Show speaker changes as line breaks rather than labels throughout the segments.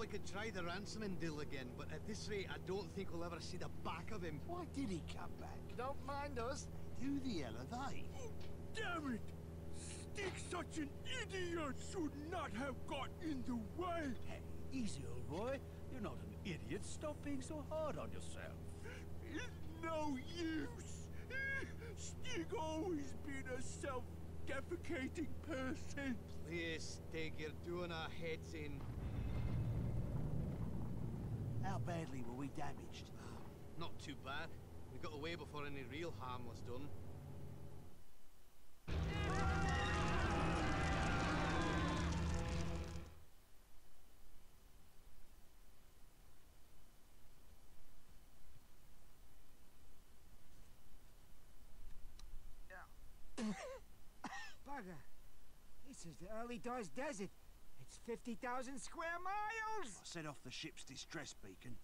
we could try the ransoming deal again, but at this rate, I don't think we'll ever see the back of him.
Why did he come back?
Don't mind us.
Do the hell are they?
Oh, damn it! Stick such an idiot should not have got in the way.
Hey, easy, old boy. You're not an idiot. Stop being so hard on yourself.
It's no use. Stig always been a self-defecating person.
Please, Stig, you're doing our heads in.
How badly were we damaged?
Not too bad. We got away before any real harm was done.
Bugger. This is the early doors desert. It's 50,000 square miles!
I set off the ship's distress beacon,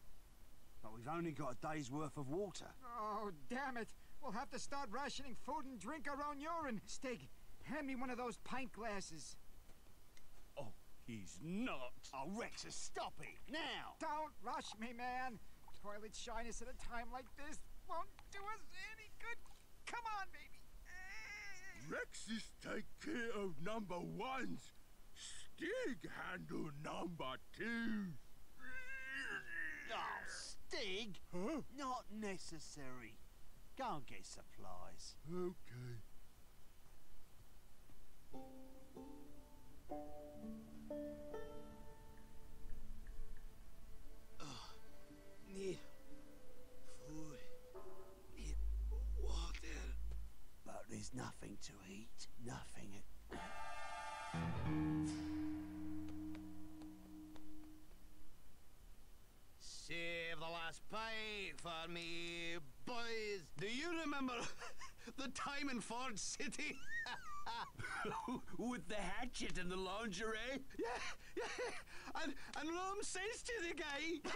but we've only got a day's worth of water.
Oh, damn it. We'll have to start rationing food and drink our own urine. Stig, hand me one of those pint glasses.
Oh, he's not.
Oh, Rexus, stop it, now!
Don't rush me, man. Toilet shyness at a time like this won't do us any good. Come on, baby.
Rexus take care of number ones. Stig handle number two.
Oh, Stig!
Huh?
Not necessary. Go and get supplies.
Okay.
Need food. Need water.
But there's nothing to eat. Nothing
Save the last pint for me, boys. Do you remember the time in Ford City?
With the hatchet and the lingerie?
yeah, yeah. And, and Rome says to the guy,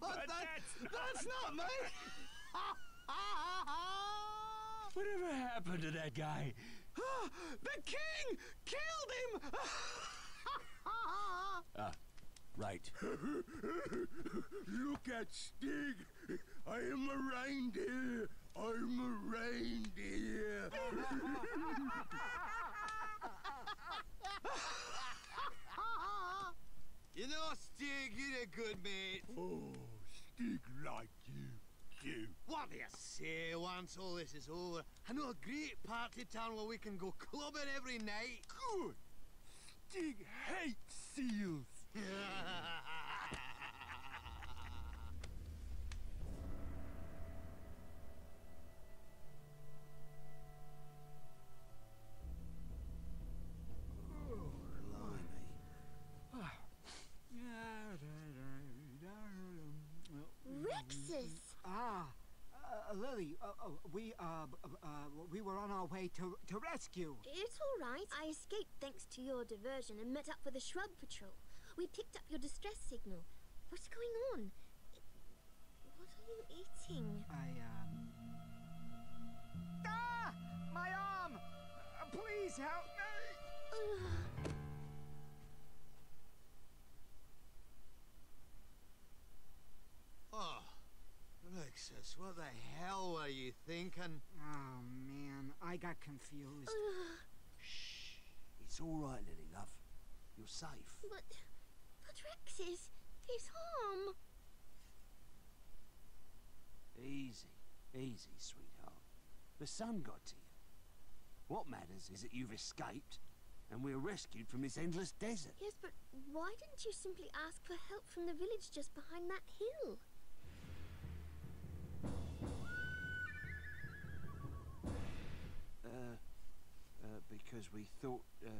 but
that,
that's
that's not me.
Whatever happened to that guy?
the king killed him.
Ah, right.
Look at Stig. I am a reindeer. I'm a reindeer.
you know, Stig, you're a good mate.
oh, Stig like you. You.
What do you say once all this is over? I know a great party town where we can go clubbing every night.
Good. Stig hates seals.
Ah, uh, Lily, uh, uh, we, uh, uh, we were on our way to, to rescue.
It's all right. I escaped thanks to your diversion and met up with the shrub patrol. We picked up your distress signal. What's going on? What are you eating?
I, um... Ah! My arm! Uh, please help me!
Ugh.
oh, Rexus, what the hell were you thinking?
Oh, man, I got confused.
Ugh.
Shh. It's all right, Lily, love. You're safe.
but, but Rexus, there's harm.
Easy. Easy, sweetheart. The sun got to you. What matters is that you've escaped and we're rescued from this endless desert.
Yes, but why didn't you simply ask for help from the village just behind that hill?
Uh, uh, because we thought, uh,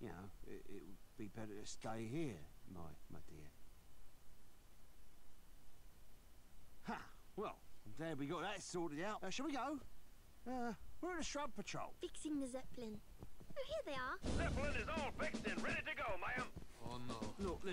you know, it, it would be better to stay here, my, my dear. Ha! Well, I'm glad we got that sorted out. Uh, shall we go? Uh, we're at a shrub patrol.
Fixing the Zeppelin. Oh, here they are.
Zeppelin is all fixed and ready to go, ma'am.
Oh no.
Look, Lily,